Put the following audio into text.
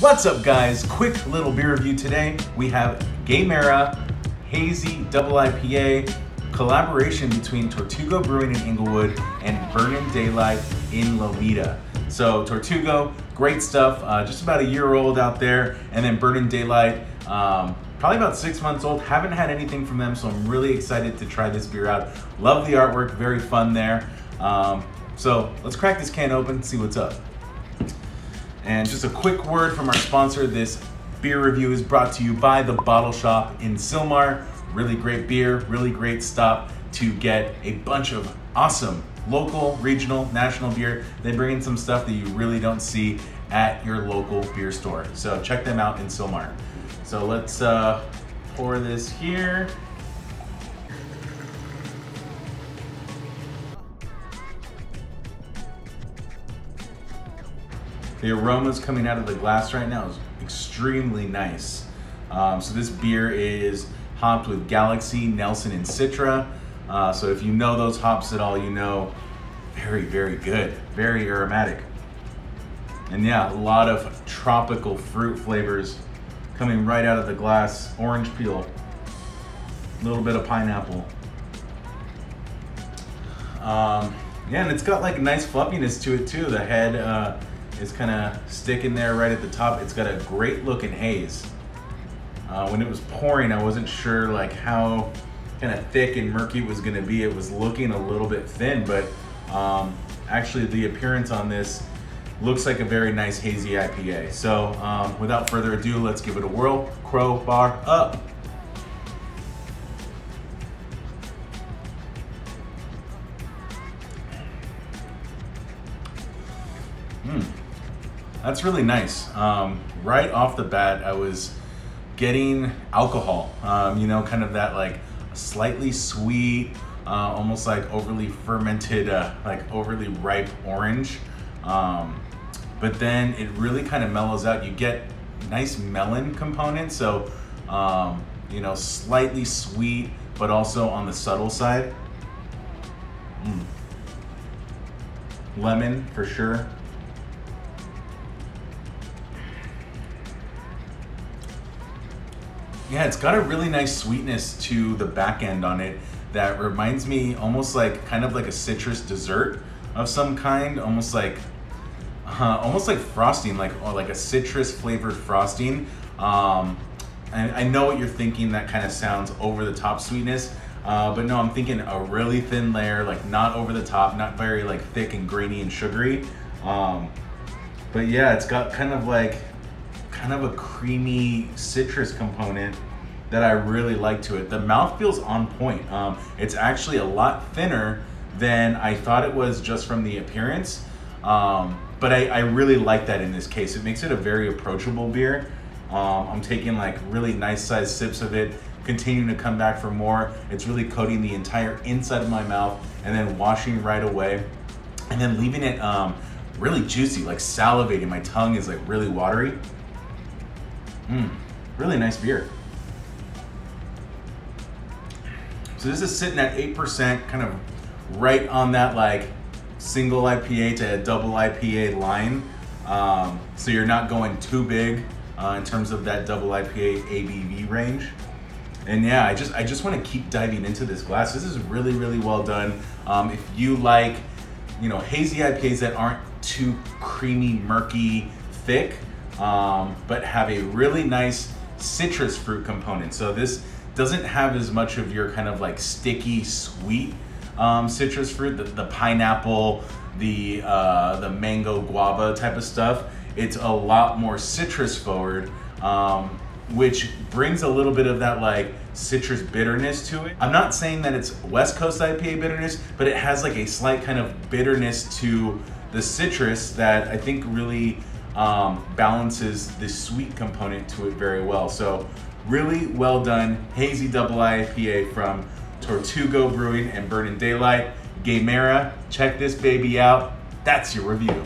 What's up guys? Quick little beer review today. We have Gamera Hazy Double IPA collaboration between Tortugo Brewing in Inglewood and Burnin' Daylight in Lomita. So Tortugo, great stuff, uh, just about a year old out there, and then Burning Daylight, um, probably about six months old. Haven't had anything from them, so I'm really excited to try this beer out. Love the artwork, very fun there. Um, so let's crack this can open, see what's up. And just a quick word from our sponsor, this beer review is brought to you by The Bottle Shop in Sylmar. Really great beer, really great stop to get a bunch of awesome local, regional, national beer. They bring in some stuff that you really don't see at your local beer store. So check them out in Sylmar. So let's uh, pour this here. The aromas coming out of the glass right now is extremely nice. Um, so this beer is hopped with Galaxy, Nelson, and Citra. Uh, so if you know those hops at all, you know very, very good, very aromatic. And yeah, a lot of tropical fruit flavors coming right out of the glass. Orange peel, a little bit of pineapple. Um, yeah, and it's got like a nice fluffiness to it too. The head uh, is kind of sticking there right at the top. It's got a great looking haze. Uh, when it was pouring, I wasn't sure like how kind of thick and murky it was gonna be. It was looking a little bit thin, but um, actually the appearance on this looks like a very nice hazy IPA. So um, without further ado, let's give it a whirl. Crowbar up. Hmm. That's really nice. Um, right off the bat, I was getting alcohol, um, you know, kind of that like slightly sweet, uh, almost like overly fermented, uh, like overly ripe orange. Um, but then it really kind of mellows out. You get nice melon component, so um, you know, slightly sweet, but also on the subtle side. Mm. Lemon for sure. Yeah, it's got a really nice sweetness to the back end on it that reminds me almost like kind of like a citrus dessert of some kind, almost like uh, almost like frosting, like or like a citrus flavored frosting. Um, and I know what you're thinking. That kind of sounds over the top sweetness, uh, but no, I'm thinking a really thin layer, like not over the top, not very like thick and grainy and sugary. Um, but yeah, it's got kind of like kind of a creamy citrus component that I really like to it. The mouth feels on point. Um, it's actually a lot thinner than I thought it was just from the appearance. Um, but I, I, really like that in this case. It makes it a very approachable beer. Um, I'm taking like really nice sized sips of it, continuing to come back for more. It's really coating the entire inside of my mouth and then washing right away and then leaving it um, really juicy, like salivating. My tongue is like really watery. Mmm, really nice beer. So this is sitting at 8%, kind of right on that like single IPA to double IPA line. Um, so you're not going too big uh, in terms of that double IPA ABV range. And yeah, I just I just want to keep diving into this glass. This is really really well done. Um, if you like, you know, hazy IPAs that aren't too creamy, murky, thick, um, but have a really nice citrus fruit component. So this doesn't have as much of your kind of like sticky, sweet um, citrus fruit, the, the pineapple, the, uh, the mango guava type of stuff. It's a lot more citrus forward, um, which brings a little bit of that like citrus bitterness to it. I'm not saying that it's West Coast IPA bitterness, but it has like a slight kind of bitterness to the citrus that I think really um, balances the sweet component to it very well. So really well done hazy double IPA from Tortugo Brewing and Burning Daylight. Gamera, check this baby out. That's your review.